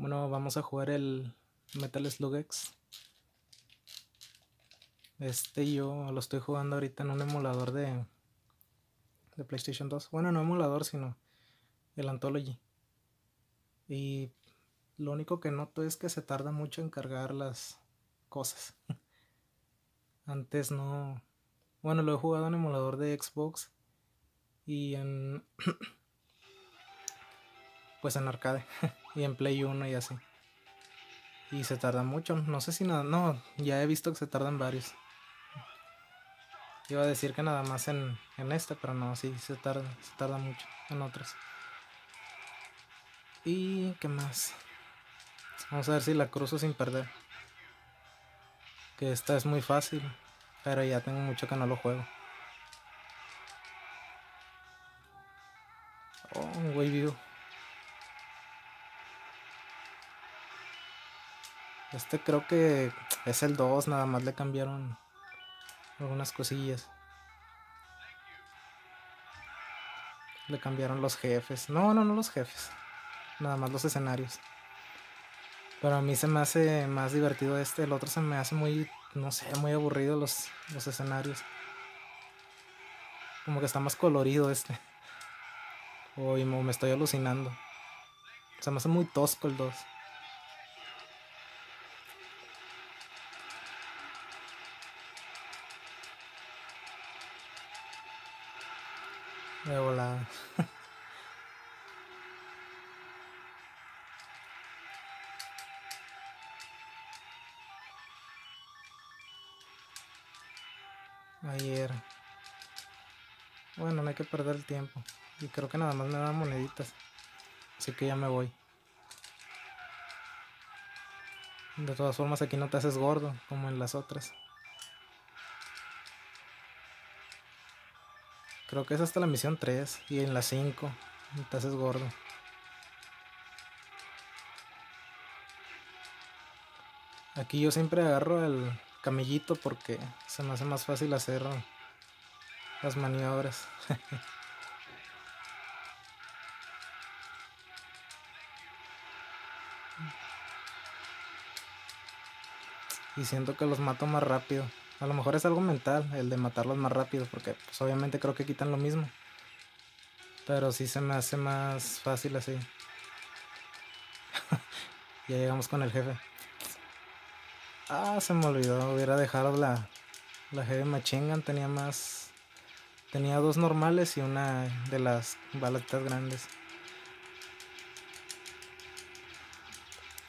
Bueno, vamos a jugar el Metal Slug X. Este yo lo estoy jugando ahorita en un emulador de, de PlayStation 2. Bueno, no emulador, sino el Anthology. Y lo único que noto es que se tarda mucho en cargar las cosas. Antes no... Bueno, lo he jugado en emulador de Xbox y en... pues en arcade y en Play 1 y así. Y se tarda mucho. No sé si nada... No, ya he visto que se tardan varios. Iba a decir que nada más en, en este, pero no, sí, se tarda, se tarda mucho en otros. Y qué más. Vamos a ver si la cruzo sin perder. Que esta es muy fácil, pero ya tengo mucho que no lo juego. Oh, un Waveview. Este creo que es el 2, nada más le cambiaron algunas cosillas. Le cambiaron los jefes. No, no, no los jefes. Nada más los escenarios. Pero a mí se me hace más divertido este. El otro se me hace muy, no sé, muy aburrido los, los escenarios. Como que está más colorido este. O me estoy alucinando. Se me hace muy tosco el 2. De volada. Ayer. Bueno, no hay que perder el tiempo. Y creo que nada más me dan moneditas. Así que ya me voy. De todas formas aquí no te haces gordo como en las otras. Creo que es hasta la misión 3 y en la 5 te haces gordo. Aquí yo siempre agarro el camellito porque se me hace más fácil hacer las maniobras. y siento que los mato más rápido. A lo mejor es algo mental, el de matarlos más rápido, porque pues obviamente creo que quitan lo mismo. Pero sí se me hace más fácil así. ya llegamos con el jefe. Ah, se me olvidó, hubiera dejado la, la Heavy Machine Gun, tenía más... Tenía dos normales y una de las balatas grandes.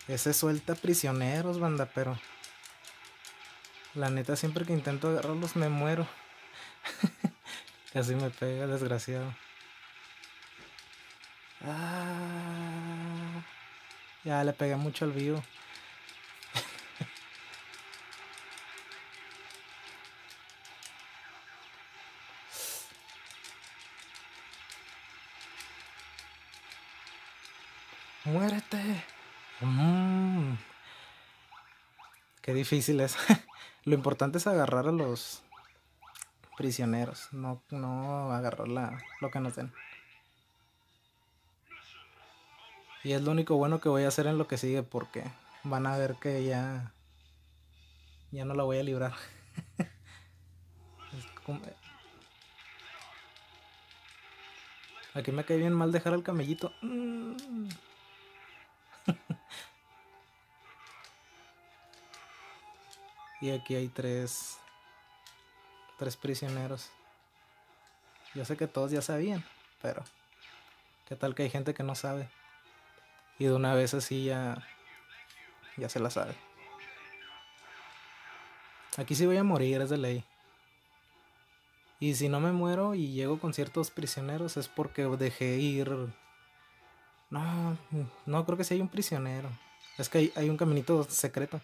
Ese suelta prisioneros, banda, pero... La neta, siempre que intento agarrarlos me muero. Casi me pega, desgraciado. Ah, ya le pegué mucho al vivo. Muérete. Mm. Qué difícil es. Lo importante es agarrar a los prisioneros, no, no agarrar la, lo que nos den. Y es lo único bueno que voy a hacer en lo que sigue porque van a ver que ya ya no la voy a librar. Aquí me cae bien mal dejar al camellito. Y aquí hay tres, tres prisioneros. Yo sé que todos ya sabían, pero qué tal que hay gente que no sabe. Y de una vez así ya, ya se la sabe. Aquí sí voy a morir, es de ley. Y si no me muero y llego con ciertos prisioneros es porque dejé ir... No, no creo que sí hay un prisionero. Es que hay, hay un caminito secreto.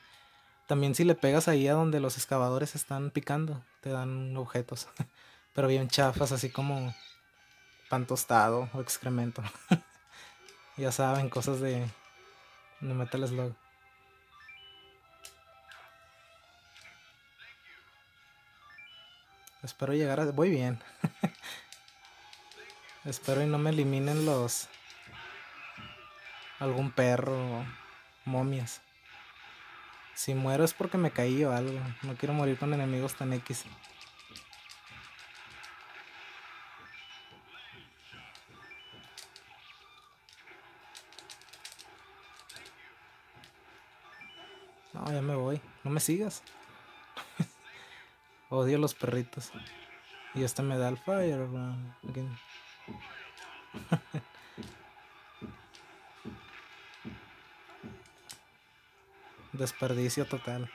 También si le pegas ahí a donde los excavadores están picando, te dan objetos. Pero bien chafas, así como pan tostado o excremento. ya saben, cosas de, de Metal Slug. Espero llegar a... Voy bien. Espero y no me eliminen los... Algún perro momias. Si muero es porque me caí o algo. No quiero morir con enemigos tan X. No, ya me voy. No me sigas. Odio los perritos. Y este me da el fire. Desperdicio total.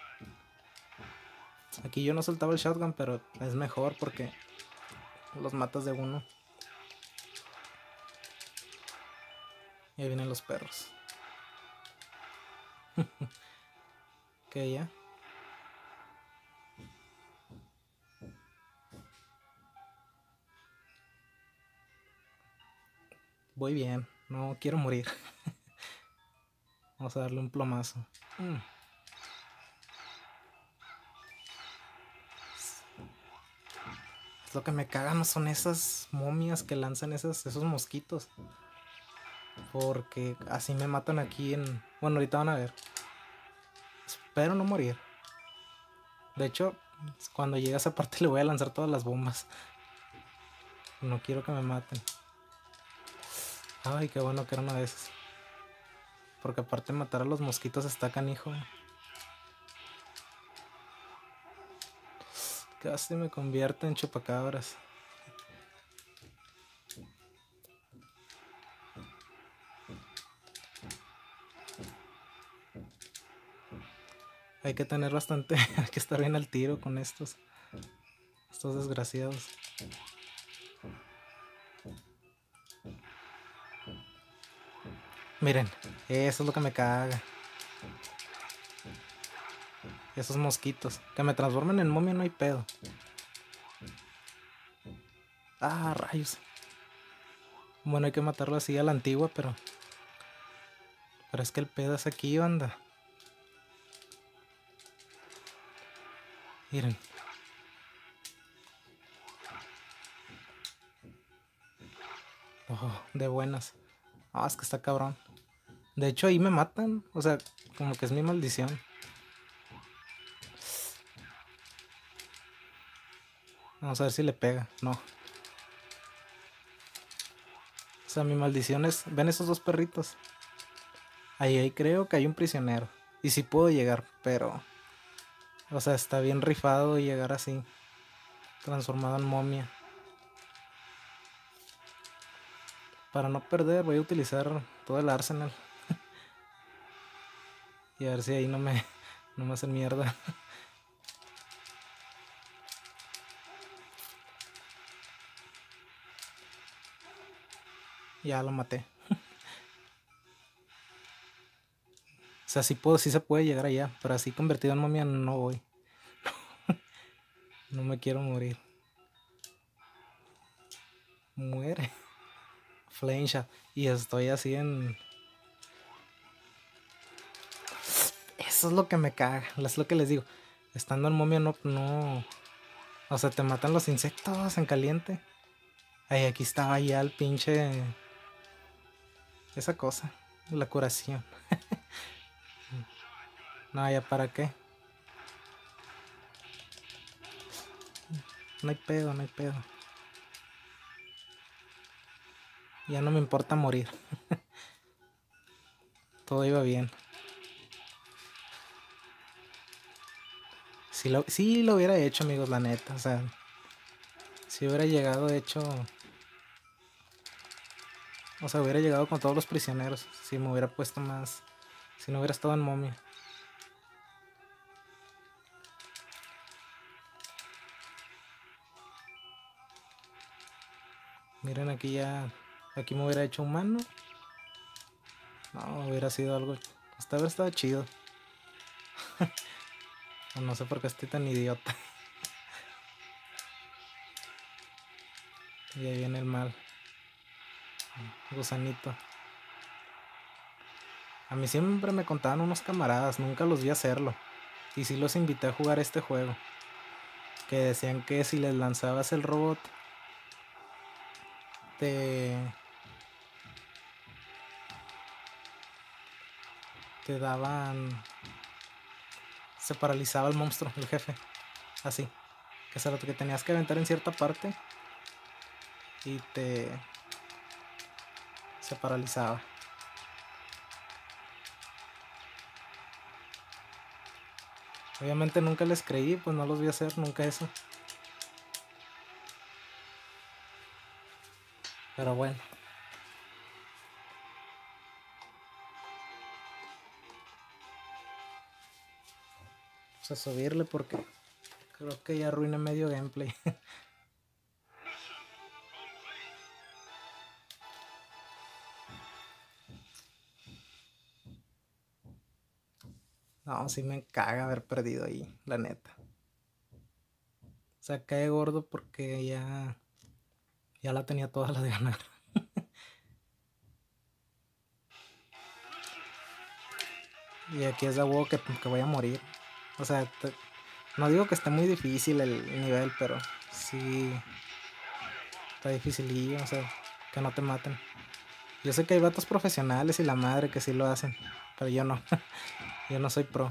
Aquí yo no soltaba el shotgun, pero es mejor porque los matas de uno. Y ahí vienen los perros. ok, ya. Voy bien, no quiero morir. Vamos a darle un plomazo. Mm. Lo que me caga no son esas momias que lanzan esos, esos mosquitos. Porque así me matan aquí en... Bueno, ahorita van a ver. Espero no morir. De hecho, cuando llegue a esa parte le voy a lanzar todas las bombas. No quiero que me maten. Ay, qué bueno que era una de esas. Porque aparte matar a los mosquitos está canijo. Casi me convierte en chupacabras. Hay que tener bastante, hay que estar bien al tiro con estos, estos desgraciados. Miren, eso es lo que me caga. Esos mosquitos. Que me transformen en momia no hay pedo. Ah, rayos. Bueno, hay que matarlo así a la antigua, pero... Pero es que el pedo es aquí, anda. Miren. Oh, de buenas. Ah, es que está cabrón. De hecho, ahí me matan. O sea, como que es mi maldición. Vamos a ver si le pega. No. O sea, mi maldición es... ¿Ven esos dos perritos? Ahí, ahí creo que hay un prisionero. Y sí puedo llegar, pero... O sea, está bien rifado llegar así. Transformado en momia. Para no perder voy a utilizar todo el arsenal. y a ver si ahí no me, no me hacen mierda. Ya lo maté. o sea, sí puedo, sí se puede llegar allá, pero así convertido en momia no voy. no me quiero morir. Muere. Flame Y estoy así en. Eso es lo que me caga. Es lo que les digo. Estando en momia no, no. O sea, te matan los insectos en caliente. Ay, aquí estaba ya el pinche esa cosa, la curación. no, ya para qué. No hay pedo, no hay pedo. Ya no me importa morir. Todo iba bien. Si lo, lo hubiera hecho, amigos, la neta. O sea, si hubiera llegado hecho o sea, hubiera llegado con todos los prisioneros. Si me hubiera puesto más. Si no hubiera estado en momia. Miren aquí ya. Aquí me hubiera hecho humano. No, hubiera sido algo. Hasta haber estado chido. no sé por qué estoy tan idiota. y ahí viene el mal. Gusanito. A mí siempre me contaban unos camaradas, nunca los vi hacerlo. Y sí los invité a jugar este juego. Que decían que si les lanzabas el robot, te. te daban... Se paralizaba el monstruo, el jefe. Así. Que lo que tenías que aventar en cierta parte. Y te... Paralizaba. Obviamente nunca les creí, pues no los a hacer nunca eso. Pero bueno. Vamos a subirle porque creo que ya arruiné medio gameplay. No, sí me caga haber perdido ahí, la neta. O sea, cae gordo porque ya. Ya la tenía toda la de ganar. y aquí es de huevo que, que voy a morir. O sea, no digo que esté muy difícil el nivel, pero sí. Está dificilillo, o sea, que no te maten. Yo sé que hay vatos profesionales y la madre que sí lo hacen, pero yo no. Yo no soy pro.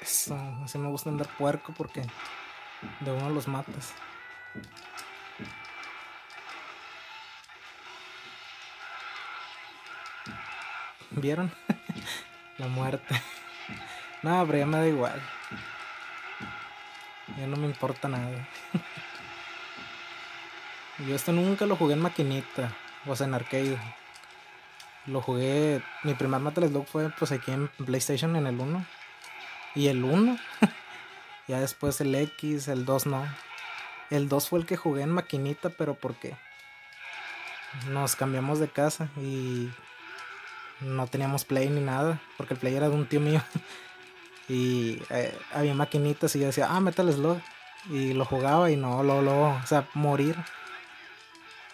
Eso, así me gusta andar puerco porque de uno los matas. ¿Vieron? La muerte. No, pero ya me da igual. Ya no me importa nada. Yo esto nunca lo jugué en maquinita. O sea, en arcade. Lo jugué. Mi primer Metal Slug fue pues aquí en PlayStation en el 1. Y el 1. ya después el X, el 2 no. El 2 fue el que jugué en maquinita, pero porque nos cambiamos de casa y no teníamos play ni nada, porque el play era de un tío mío. y eh, había maquinitas y yo decía, ah, Metal Slug. Y lo jugaba y no, lo, lo, o sea, morir.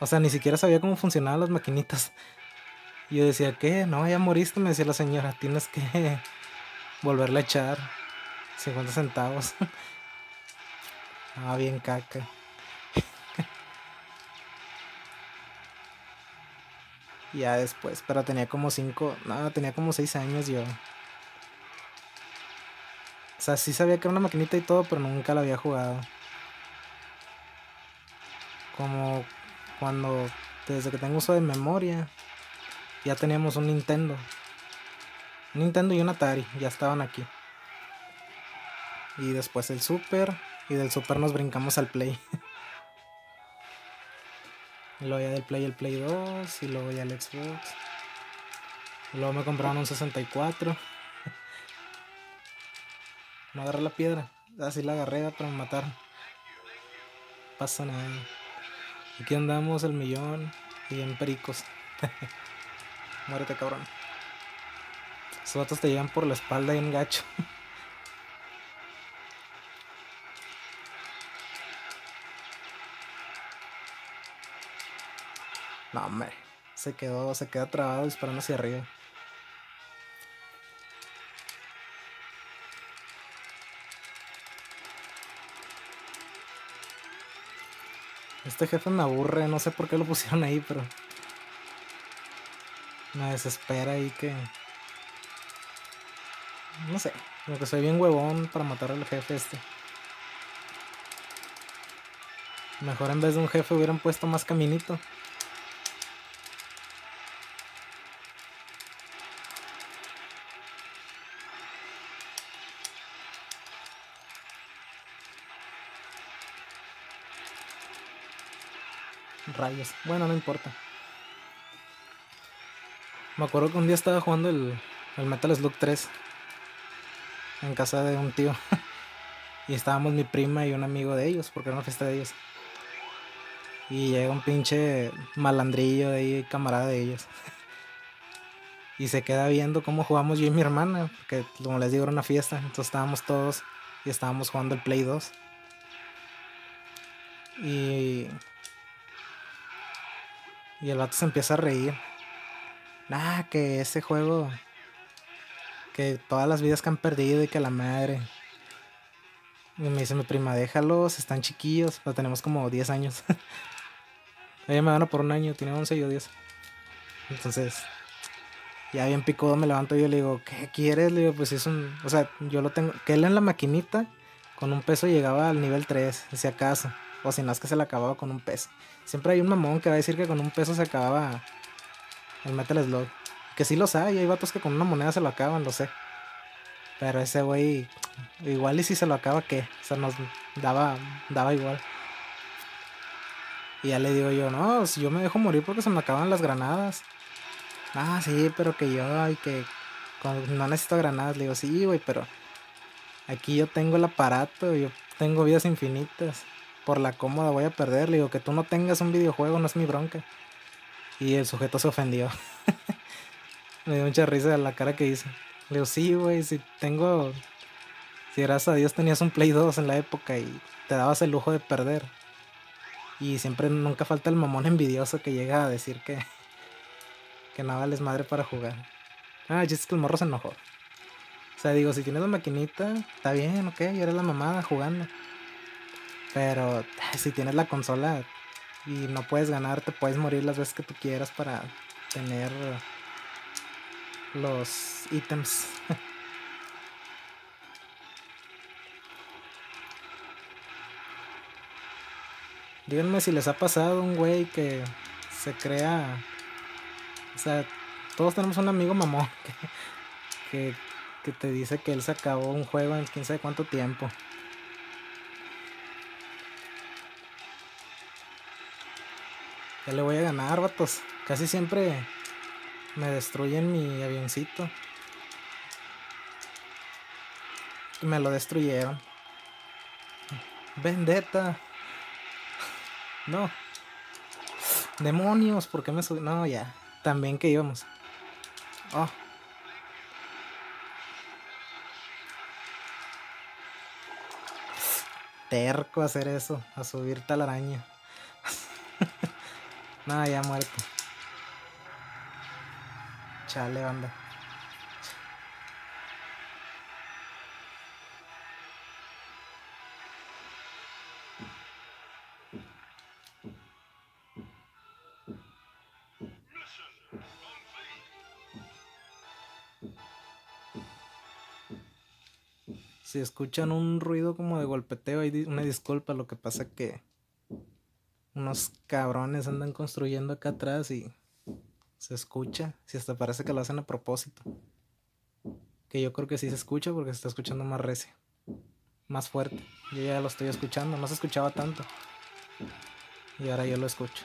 O sea, ni siquiera sabía cómo funcionaban las maquinitas. Y yo decía, ¿qué? No, ya moriste, me decía la señora, tienes que volverle a echar 50 centavos. ah, bien caca. Ya después, pero tenía como 5, no, tenía como 6 años yo. O sea, sí sabía que era una maquinita y todo, pero nunca la había jugado. Como cuando, desde que tengo uso de memoria, ya teníamos un Nintendo. Un Nintendo y un Atari, ya estaban aquí. Y después el Super, y del Super nos brincamos al Play. Luego ya del Play el Play 2. Y luego ya el Xbox. Luego me compraron un 64. No agarré la piedra. Así la agarré para matar. Pasa nada. Aquí andamos el millón. Y en pericos. Muérete, cabrón. Esos vatos te llevan por la espalda y en gacho. No, hombre. Se quedó, se queda trabado disparando hacia arriba. Este jefe me aburre, no sé por qué lo pusieron ahí, pero me desespera ahí que no sé, como que soy bien huevón para matar al jefe este. Mejor en vez de un jefe hubieran puesto más caminito. Rayos. Bueno, no importa. Me acuerdo que un día estaba jugando el, Metal Slug 3 en casa de un tío. y estábamos mi prima y un amigo de ellos, porque era una fiesta de ellos. Y llega un pinche malandrillo de ahí, camarada de ellos. y se queda viendo cómo jugamos yo y mi hermana, porque como les digo era una fiesta, entonces estábamos todos y estábamos jugando el Play 2. Y Y el vato se empieza a reír. Nah, que ese juego. Que todas las vidas que han perdido y que la madre. Y me dice mi prima, déjalos, están chiquillos. Lo tenemos como 10 años. Ella me gana por un año, tiene 11 y yo 10. Entonces, ya bien picudo me levanto y yo le digo, ¿qué quieres? Le digo, pues es un. O sea, yo lo tengo. Que él en la maquinita, con un peso llegaba al nivel 3, si acaso. O si no es que se le acababa con un peso. Siempre hay un mamón que va a decir que con un peso se acababa el Metal Slug. Que sí lo sabe, hay vatos que con una moneda se lo acaban, lo sé. Pero ese güey, igual y si se lo acaba, ¿qué? O sea, nos daba, daba igual. Y ya le digo yo, no, si yo me dejo morir porque se me acaban las granadas. Ah, sí, pero que yo, ay, que no necesito granadas. Le digo, sí, güey, pero aquí yo tengo el aparato, yo tengo vidas infinitas. Por la cómoda voy a perder. Le digo, que tú no tengas un videojuego no es mi bronca. Y el sujeto se ofendió. me dio mucha risa la cara que hizo. Le digo, sí, güey, si tengo... Si gracias a Dios tenías un Play 2 en la época y te dabas el lujo de perder. Y siempre nunca falta el mamón envidioso que llega a decir que que nada les madre para jugar. Ah, es que el morro se enojó. O sea, digo, si tienes la maquinita, está bien, ok, y eres la mamada jugando. Pero si tienes la consola y no puedes ganar, te puedes morir las veces que tú quieras para tener los ítems. Díganme si les ha pasado un güey que se crea o sea, todos tenemos un amigo mamón que, que, te dice que él se acabó un juego en quién sabe cuánto tiempo. Ya le voy a ganar, vatos. Casi siempre me destruyen mi avioncito. Me lo destruyeron. Vendetta. No. Demonios, ¿por qué me subí? No, ya también que íbamos. Oh. Terco hacer eso, a subir tal araña. No, ya muerto. Chale, banda. Si escuchan un ruido como de golpeteo, hay una disculpa. Lo que pasa que unos cabrones andan construyendo acá atrás y se escucha. Si hasta parece que lo hacen a propósito. Que yo creo que sí se escucha porque se está escuchando más recio. Más fuerte. Yo ya lo estoy escuchando. No se escuchaba tanto. Y ahora yo lo escucho.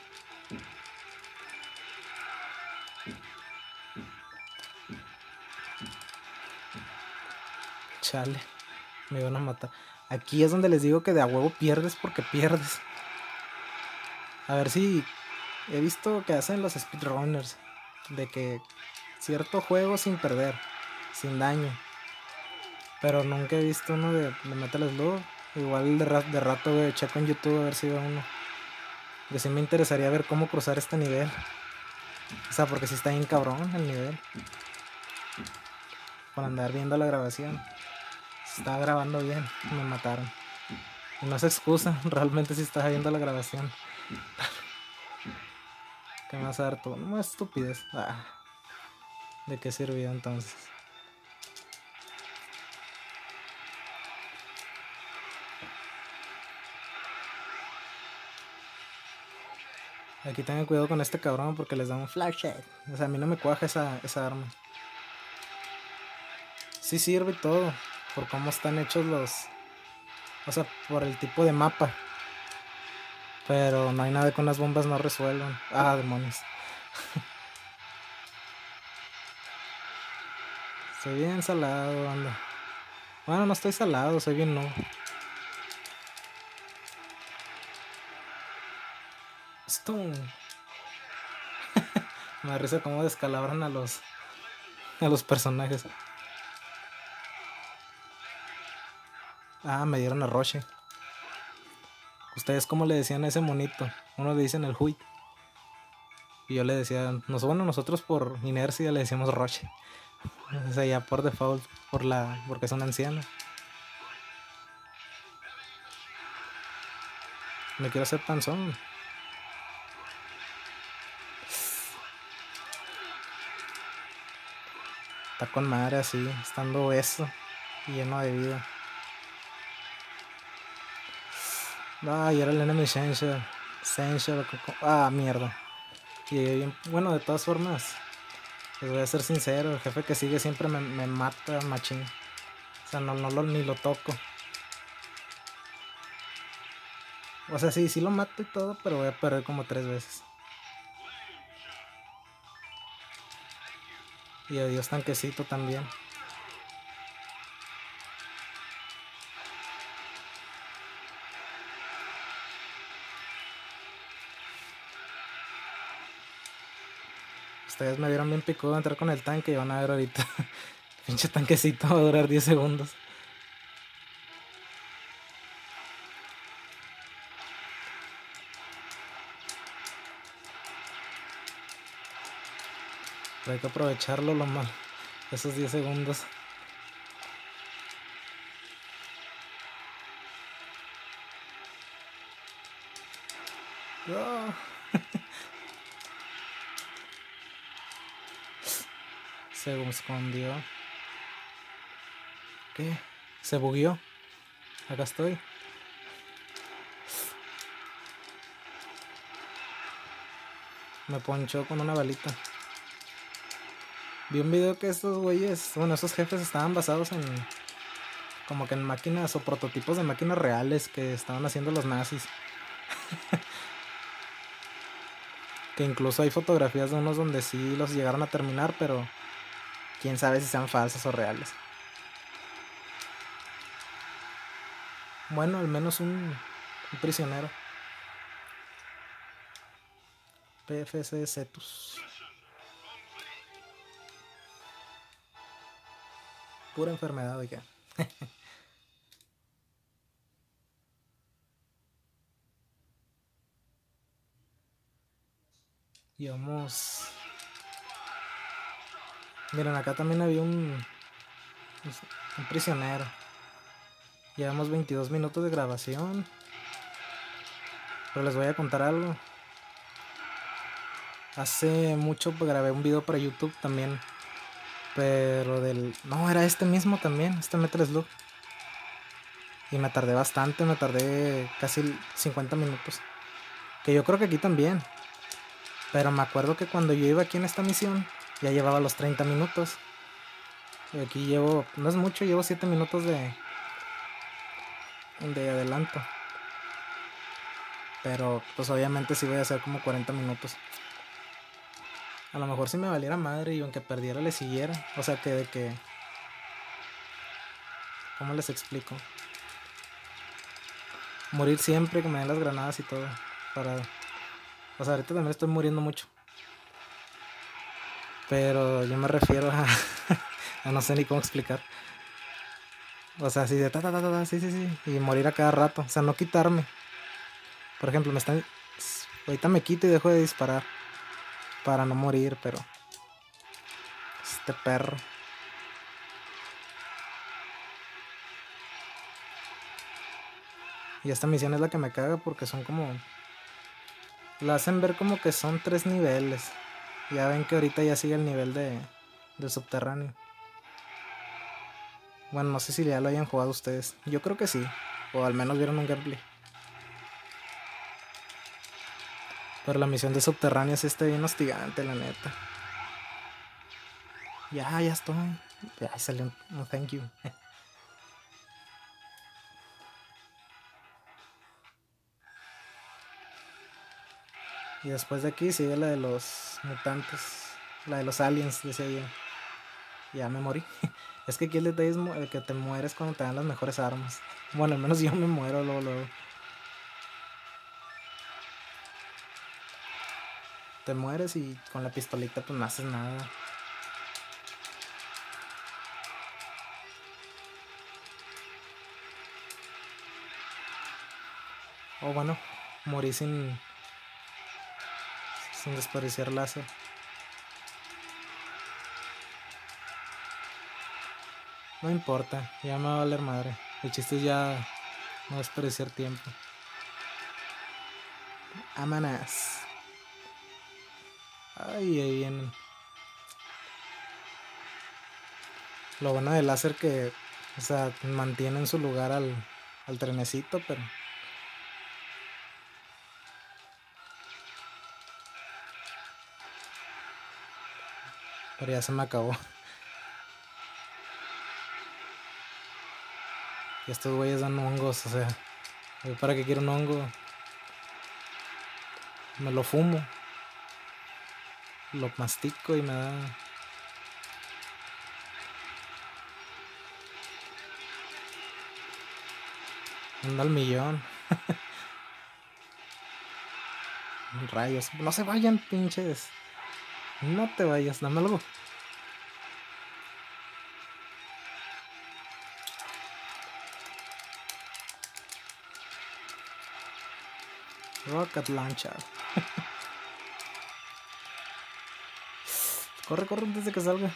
Chale me van a matar. Aquí es donde les digo que de a huevo pierdes porque pierdes. A ver si he visto que hacen los speedrunners. De que cierto juego sin perder, sin daño. Pero nunca he visto uno de, Metal Slug. Igual de, de rato, güey, checo en YouTube a ver si veo uno. Que sí me interesaría ver cómo cruzar este nivel. O sea, porque si está bien cabrón el nivel. Para andar viendo la grabación estaba grabando bien, me mataron. Y no se excusa, realmente sí estaba viendo la grabación. ¿Qué me vas a dar tú? No es estupidez. Ah, ¿De qué sirvió entonces? Aquí tengan cuidado con este cabrón porque les da un flashlight. O sea, a mí no me cuaja esa, esa arma. Sí sirve todo por cómo están hechos los. O sea, por el tipo de mapa. Pero no hay nada con las bombas no resuelvan. Ah, demonios. Estoy bien salado, anda. Bueno, no estoy salado, soy bien no. Stone. Me risa cómo descalabran a los a los personajes. Ah, me dieron a Roche. ¿Ustedes cómo le decían a ese monito? Uno le dicen el Huit. Y yo le decía, nos, bueno, nosotros por inercia le decíamos Roche. O sea, ya por default, por la, porque es una anciana. Me quiero hacer panzón. Está con madre así, estando eso lleno de vida. Ay, era el enemy Sensor. Sensor. Ah, mierda. Y bueno, de todas formas, les voy a ser sincero, el jefe que sigue siempre me, me mata machín. O sea, no, no lo, ni lo toco. O sea, sí, sí lo mato y todo, pero voy a perder como tres veces. Y adiós tanquecito también. Ustedes me vieron bien picudo entrar con el tanque y van a ver ahorita. Pinche tanquecito va a durar 10 segundos. Hay que aprovecharlo lo mal. Esos 10 segundos. Oh. Se escondió. ¿Qué? Se bugueó. Acá estoy. Me ponchó con una balita. Vi un video que estos güeyes, bueno, esos jefes estaban basados en como que en máquinas o prototipos de máquinas reales que estaban haciendo los nazis. que incluso hay fotografías de unos donde sí los llegaron a terminar, pero quién sabe si sean falsas o reales. Bueno, al menos un, prisionero. PFC Cetus. Pura enfermedad, oiga. y vamos Miren, acá también había un, un prisionero. Llevamos 22 minutos de grabación. Pero les voy a contar algo. Hace mucho grabé un video para YouTube también. Pero del... No, era este mismo también. Este Metal Slug. Y me tardé bastante. Me tardé casi 50 minutos. Que yo creo que aquí también. Pero me acuerdo que cuando yo iba aquí en esta misión ya llevaba los 30 minutos. Y aquí llevo, no es mucho, llevo 7 minutos de, de adelanto. Pero pues obviamente sí voy a hacer como 40 minutos. A lo mejor si me valiera madre y aunque perdiera le siguiera. O sea que de que... ¿Cómo les explico? Morir siempre que me den las granadas y todo. Para... O sea, ahorita también estoy muriendo mucho. Pero yo me refiero a, a no sé ni cómo explicar. O sea, así de ta, ta, ta, ta, sí, sí, sí. Y morir a cada rato. O sea, no quitarme. Por ejemplo, me están. Ahorita me quito y dejo de disparar. Para no morir, pero. Este perro. Y esta misión es la que me caga porque son como. La hacen ver como que son tres niveles. Ya ven que ahorita ya sigue el nivel de, del subterráneo. Bueno, no sé si ya lo hayan jugado ustedes. Yo creo que sí. O al menos vieron un gameplay. Pero la misión de subterráneo sí está bien hostigante, la neta. Ya, ya estoy. Ya salió un thank you. Y después de aquí sigue la de los mutantes. La de los aliens, decía yo. Ya me morí. Es que aquí el detalle es el que te mueres cuando te dan las mejores armas. Bueno, al menos yo me muero luego, luego. Te mueres y con la pistolita pues no haces nada. O bueno, morí sin sin desperdiciar láser. No importa, ya me va a valer madre. El chiste ya no desperdiciar tiempo. Amanas. Ay, ahí vienen. Lo bueno del láser que, o sea, mantiene en su lugar al, al trenecito, pero... Pero ya se me acabó. Y estos güeyes dan hongos, o sea, ¿para qué quiero un hongo? Me lo fumo, lo mastico y me da... Anda al millón. Rayos, no se vayan, pinches. No te vayas, dame algo. Rocket Launcher. corre, corre antes de que salga.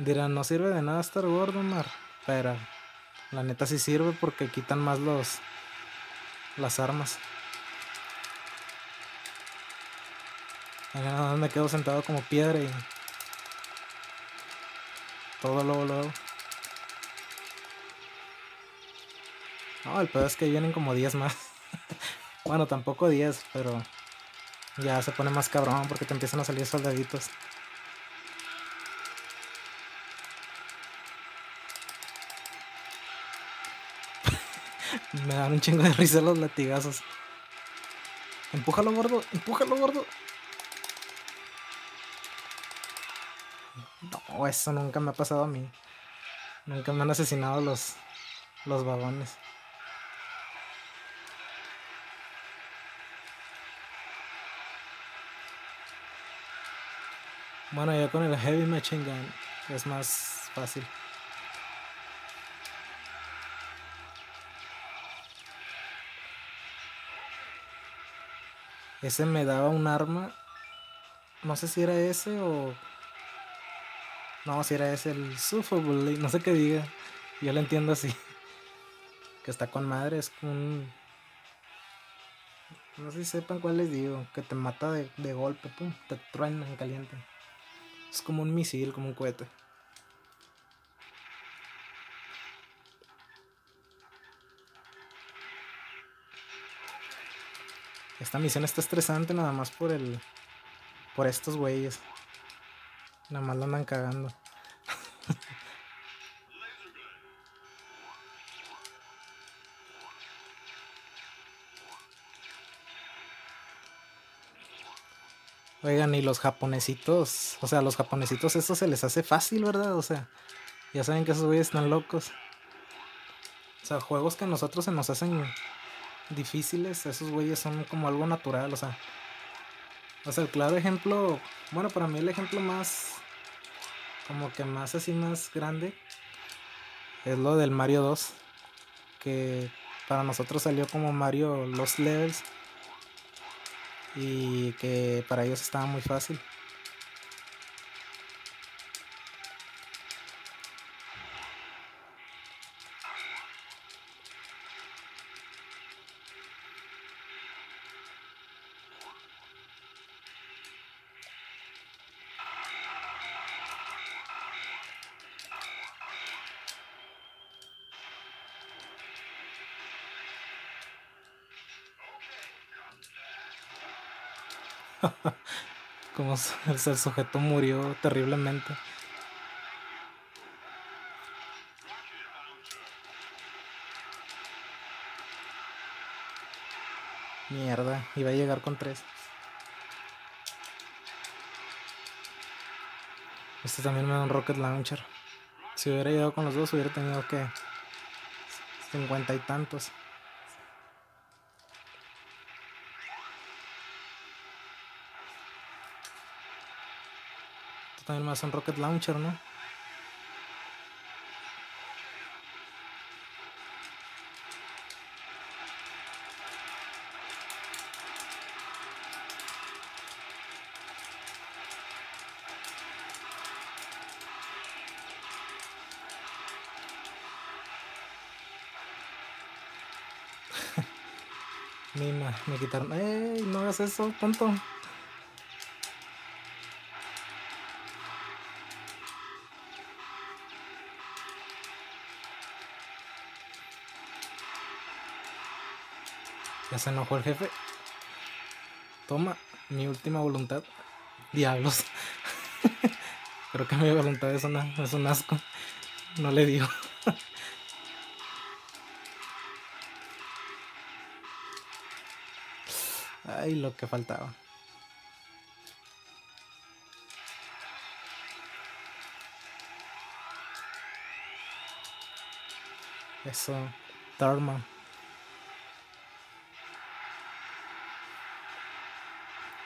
Dirán, no sirve de nada estar gordo, Mar. Pero la neta sí sirve porque quitan más los las armas. me quedo sentado como piedra y todo luego, luego. No, el peor es que vienen como 10 más. bueno, tampoco 10, pero ya se pone más cabrón porque te empiezan a salir soldaditos. Me dan un chingo de risa los latigazos. Empújalo, gordo, empújalo, gordo. No, eso nunca me ha pasado a mí. Nunca me han asesinado los, los vagones. Bueno, ya con el Heavy Machine Gun es más fácil. Ese me daba un arma. No sé si era ese o no, si era ese el Suffolk, no sé qué diga. Yo lo entiendo así. Que está con madre, es un. No sé si sepan cuál les digo. Que te mata de, de golpe, pum, te truena en caliente. Es como un misil, como un cohete. Esta misión está estresante nada más por el. por estos güeyes. Nada más la andan cagando. Oigan, y los japonesitos, o sea, los japonesitos eso se les hace fácil, ¿verdad? O sea, ya saben que esos güeyes están locos. O sea, juegos que a nosotros se nos hacen difíciles, esos güeyes son como algo natural, o sea. O sea, el claro ejemplo, bueno, para mí el ejemplo más como que más así más grande es lo del Mario 2 que para nosotros salió como Mario Los Levels y que para ellos estaba muy fácil Como el sujeto murió terriblemente. Mierda, iba a llegar con tres. Este también me da un rocket launcher. Si hubiera llegado con los dos hubiera tenido que... Cincuenta y tantos. También me hace un rocket launcher, ¿no? Mima, me quitaron. ¡Ey! No hagas eso, tonto. Ya se enojó el jefe. Toma mi última voluntad. Diablos. Creo que mi voluntad es, una, es un asco. No le digo. Ay, lo que faltaba. Eso, Dharma.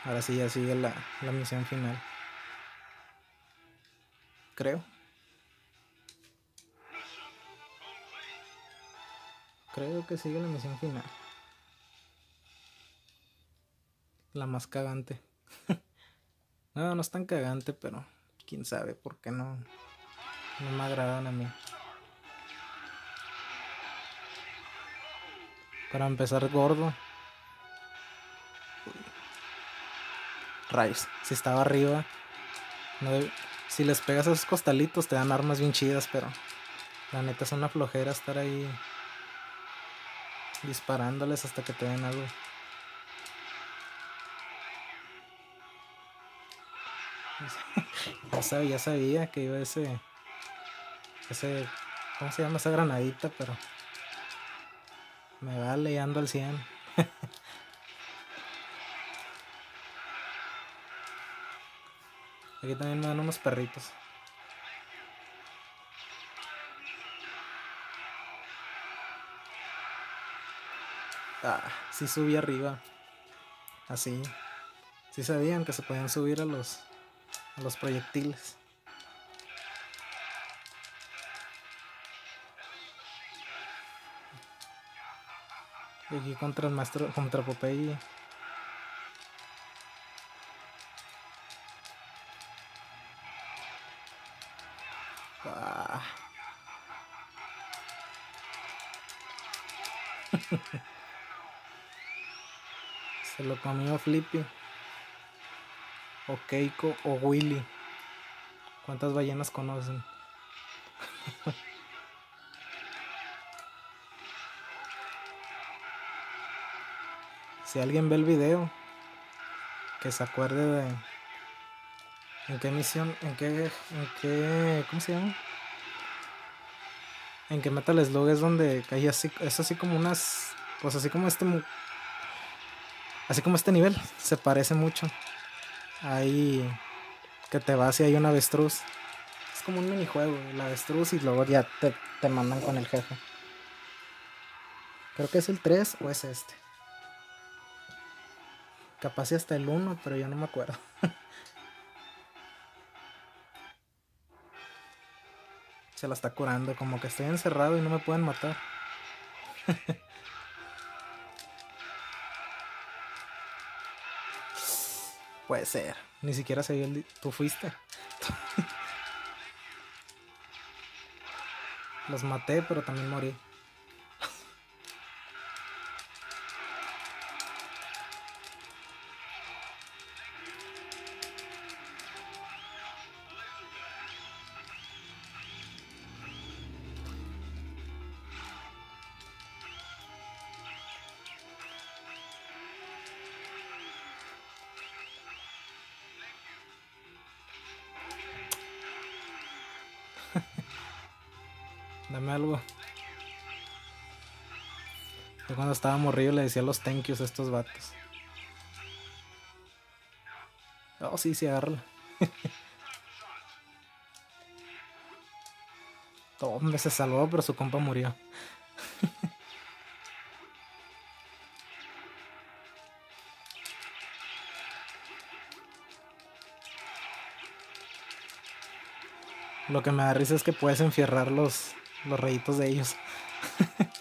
Ahora sí ya sigue la, la misión final. Creo. Creo que sigue la misión final. La más cagante. no, no es tan cagante, pero quién sabe por qué no, no me agradan a mí. Para empezar gordo. Rayos, si estaba arriba. Si les pegas esos costalitos te dan armas bien chidas, pero la neta es una flojera estar ahí disparándoles hasta que te den algo. Ya sabía, ya sabía que iba ese. Ese. ¿Cómo se llama esa granadita? Pero. Me vale y ando al 100. Aquí también me dan unos perritos. Ah, sí subí arriba. Así. Sí sabían que se podían subir a los a los proyectiles. Y aquí contra el maestro, contra Popeye. Se lo comió Flippy. O Keiko o Willy. ¿Cuántas ballenas conocen? si alguien ve el video, que se acuerde de en qué misión, en qué, en qué, ¿cómo se llama? En qué Metal Slug es donde hay así, es así como unas, pues así como este, así como este nivel, se parece mucho. Ahí que te vas y hay un avestruz. Es como un minijuego, el avestruz y luego ya te, te mandan con el jefe. Creo que es el 3 o es este. Capaz y hasta el 1, pero yo no me acuerdo. Se la está curando, como que estoy encerrado y no me pueden matar. Puede ser. Ni siquiera se vio el... Tú fuiste. Los maté, pero también morí. Dame algo. Yo cuando estaba morrido le decía los thank yous a estos vatos. Oh, sí, sí, agárrala. Hombre, se salvó, pero su compa murió. Lo que me da risa es que puedes enfierrar los, los rayitos de ellos.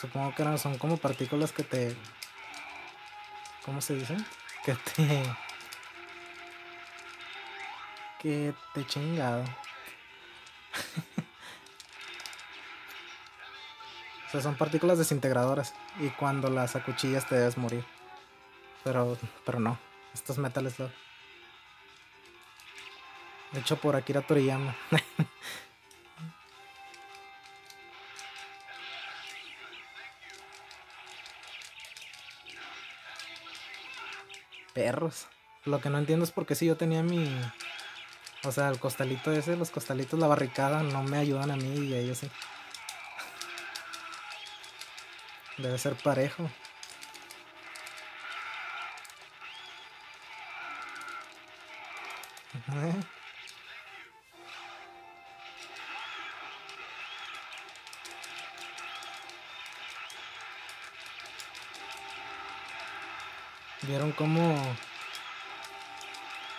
Supongo que no son como partículas que te. ¿Cómo se dice? Que te. Que te chingado. O sea, son partículas desintegradoras. Y cuando las acuchillas te debes morir. Pero. Pero no. Estos metales lo. Hecho por Akira Toriyama. perros. Lo que no entiendo es porque si yo tenía mi. O sea, el costalito ese, los costalitos, la barricada, no me ayudan a mí y a ellos sí. Debe ser parejo. ¿Vieron cómo...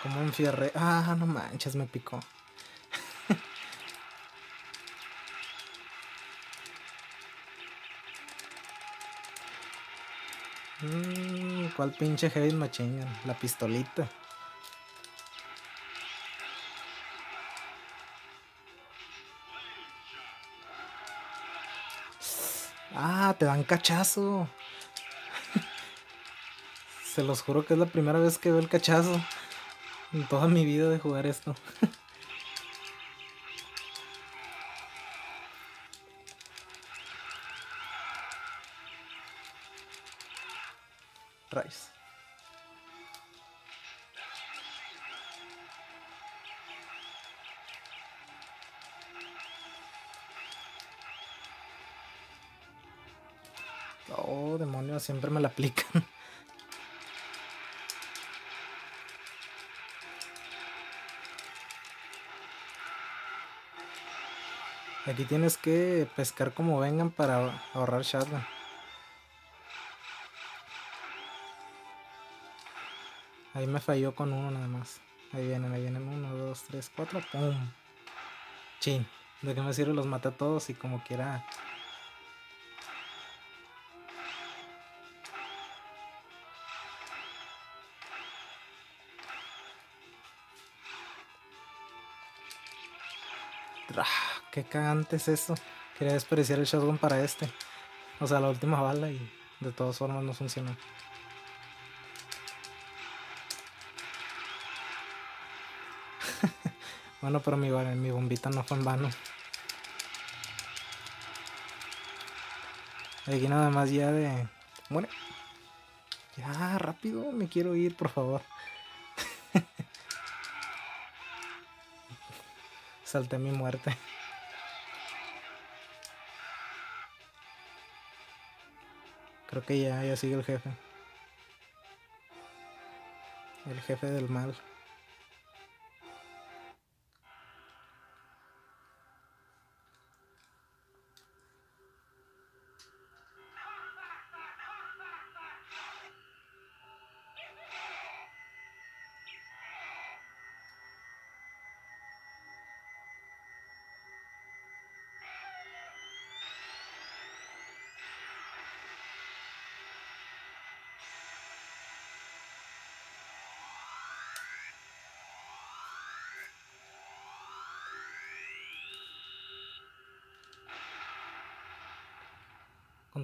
Cómo enfierré? Ah, no manches, me picó. ¿Cuál pinche heavy machine La pistolita. Ah, te dan cachazo. Se los juro que es la primera vez que veo el cachazo en toda mi vida de jugar esto. Oh, demonios, siempre me la aplican. Aquí tienes que pescar como vengan para ahorrar shotgun. Ahí me falló con uno nada más. Ahí vienen, ahí vienen. Uno, dos, tres, cuatro. ¡Pum! Chin. ¿De qué me sirve? Los maté a todos y como quiera qué cagante es eso. Quería desperdiciar el shotgun para este. O sea, la última bala y de todas formas no funcionó. bueno, pero mi, mi bombita no fue en vano. Aquí nada más ya de... Bueno. Ya, rápido, me quiero ir, por favor. Salté mi muerte. Creo que ya, ya sigue el jefe. El jefe del mal.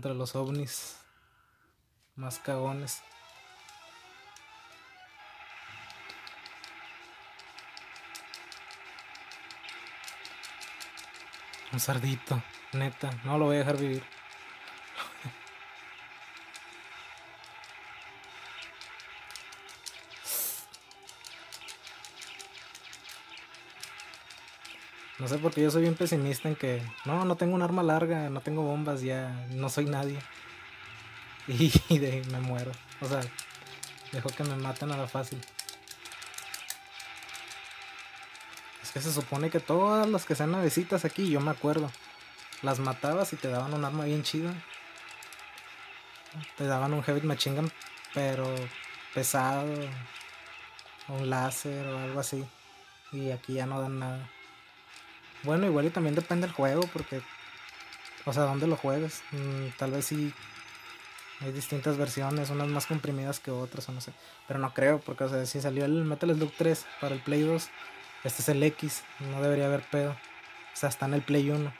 Contra los ovnis más cagones. Un sardito, neta, no lo voy a dejar vivir. No sé porque yo soy bien pesimista en que no, no tengo un arma larga, no tengo bombas, ya no soy nadie. Y, de, me muero. O sea, dejo que me maten a la fácil. Es que se supone que todas las que sean navecitas aquí, yo me acuerdo. las matabas y te daban un arma bien chida. Te daban un heavy machine gun, pero pesado, un láser o algo así. Y aquí ya no dan nada. Bueno, igual y también depende del juego, porque, o sea, dónde lo juegues. Mm, tal vez sí hay distintas versiones, unas más comprimidas que otras, o no sé. Pero no creo, porque, o sea, si salió el Metal Slug 3 para el Play 2, este es el X, no debería haber pedo. O sea, está en el Play 1.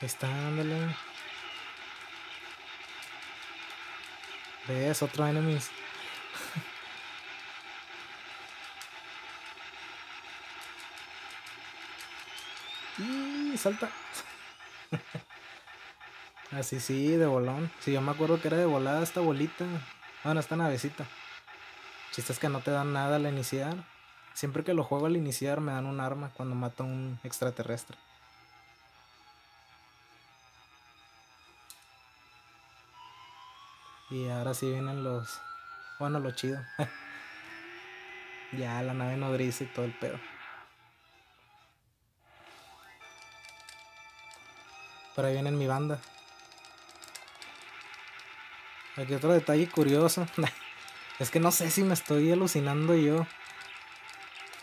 Está, ándale. ¿Ves? Otro enemies. y salta. Así sí, de bolón. Sí, yo me acuerdo que era de volada esta bolita. Bueno, esta navecita. Chistes que no te dan nada al iniciar. Siempre que lo juego al iniciar me dan un arma cuando mato a un extraterrestre. Y ahora sí vienen los. Bueno, lo chido. ya la nave nodriza y todo el pedo. Por ahí viene mi banda. Aquí otro detalle curioso. es que no sé si me estoy alucinando yo.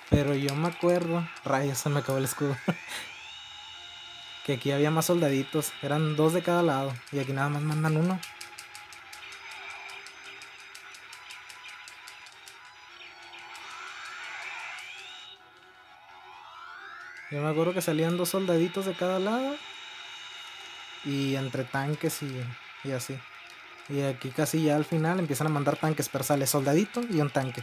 Pero yo me acuerdo. Rayos, se me acabó el escudo. que aquí había más soldaditos. Eran dos de cada lado. Y aquí nada más mandan uno. Yo me acuerdo que salían dos soldaditos de cada lado. Y entre tanques y, y así. Y aquí casi ya al final empiezan a mandar tanques, pero sale soldadito y un tanque.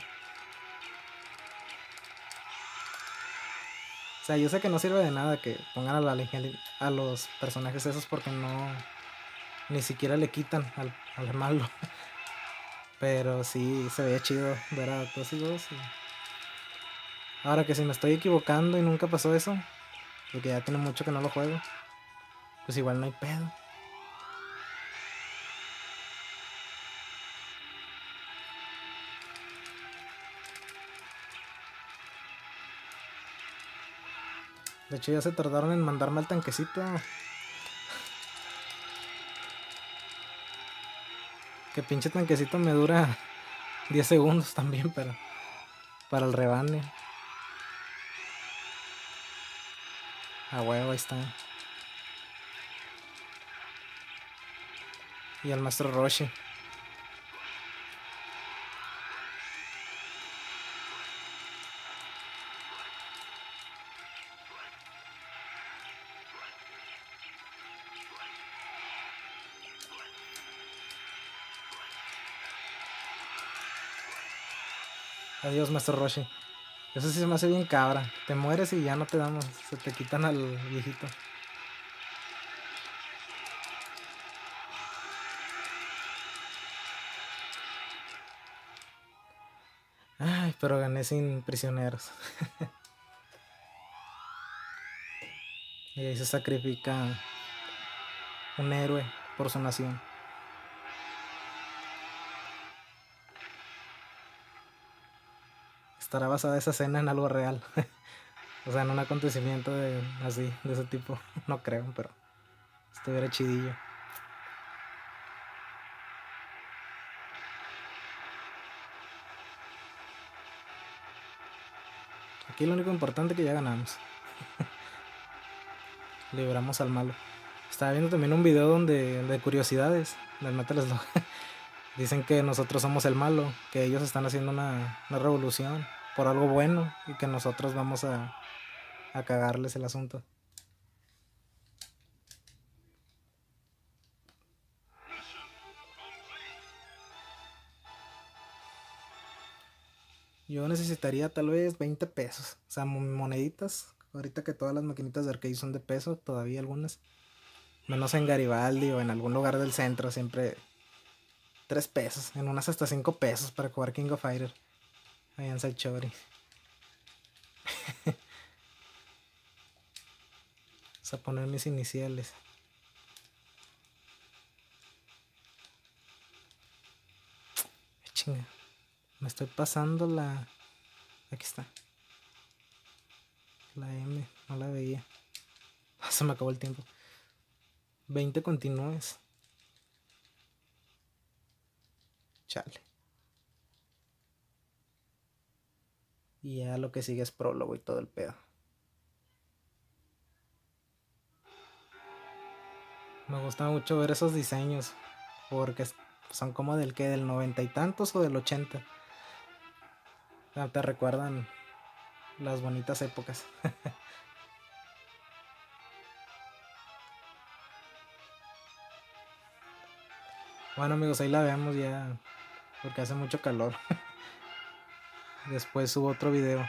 O sea, yo sé que no sirve de nada que pongan a, la, a los personajes esos porque no... Ni siquiera le quitan al, al malo. Pero sí, se ve chido ver a todos y dos. Ahora que si me estoy equivocando y nunca pasó eso, porque ya tiene mucho que no lo juego, pues igual no hay pedo. De hecho ya se tardaron en mandarme al tanquecito. Que pinche tanquecito me dura 10 segundos también, pero para el rebane. A huevo, ahí está. Y el maestro Roshi. Adiós, maestro Roshi. Eso sí se me hace bien cabra. Te mueres y ya no te damos. Se te quitan al viejito. Pero gané sin prisioneros. y ahí se sacrifica un héroe por su nación. estará basada esa escena en algo real. o sea, en un acontecimiento de, así, de ese tipo. No creo, pero estuviera chidillo. Aquí lo único importante es que ya ganamos. Liberamos al malo. Estaba viendo también un video donde de curiosidades del. Dicen que nosotros somos el malo, que ellos están haciendo una, una revolución por algo bueno y que nosotros vamos a, a cagarles el asunto. Yo necesitaría tal vez 20 pesos, o sea, moneditas. Ahorita que todas las maquinitas de arcade son de peso, todavía algunas. Menos en Garibaldi o en algún lugar del centro, siempre 3 pesos. En unas hasta 5 pesos para jugar King of Fighter. Vayan al chori. Vamos a poner mis iniciales. Chinga. Me estoy pasando la... Aquí está. La M, no la veía. Se me acabó el tiempo. 20 continúes. Chale. Y ya lo que sigue es prólogo y todo el pedo. Me gusta mucho ver esos diseños. Porque son como del que, del noventa y tantos o del ochenta. Te recuerdan las bonitas épocas. bueno amigos, ahí la vemos ya. Porque hace mucho calor. Después subo otro video.